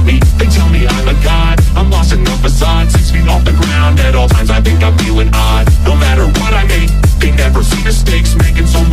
me. They tell me I'm a god. I'm lost in the facade Six feet off the ground. At all times I think I'm feeling odd. No matter what I make They never see mistakes. Making so